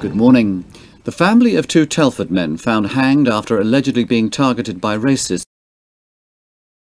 Good morning. The family of two Telford men found hanged after allegedly being targeted by racists